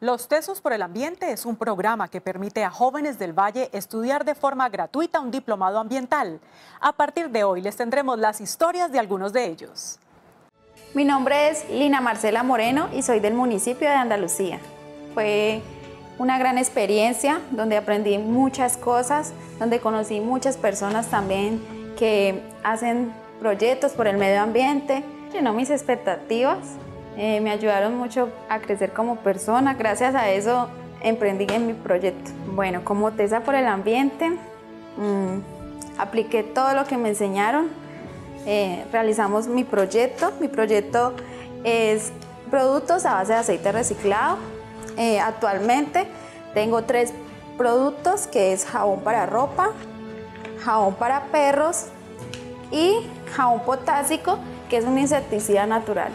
Los Tesos por el Ambiente es un programa que permite a jóvenes del Valle estudiar de forma gratuita un diplomado ambiental. A partir de hoy les tendremos las historias de algunos de ellos. Mi nombre es Lina Marcela Moreno y soy del municipio de Andalucía. Fue una gran experiencia donde aprendí muchas cosas, donde conocí muchas personas también que hacen proyectos por el medio ambiente. Llenó mis expectativas eh, me ayudaron mucho a crecer como persona. Gracias a eso emprendí en mi proyecto. Bueno, como TESA por el ambiente, mm, apliqué todo lo que me enseñaron. Eh, realizamos mi proyecto. Mi proyecto es productos a base de aceite reciclado. Eh, actualmente tengo tres productos que es jabón para ropa, jabón para perros y jabón potásico que es un insecticida natural.